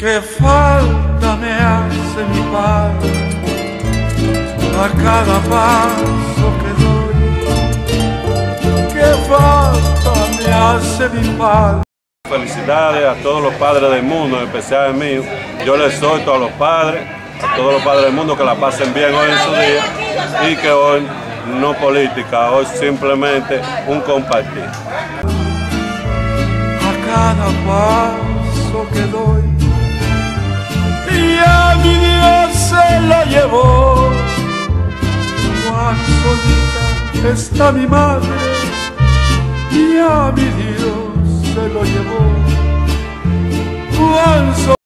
Qué falta me hace mi padre a cada paso que doy. Qué falta me hace mi padre. Felicidades a todos los padres del mundo, en especial a mí. Yo les exhorto a los padres, a todos los padres del mundo que la pasen bien hoy en su día y que hoy no política, hoy simplemente un compartir. A cada paso Está mi madre y a mi Dios se lo llevó.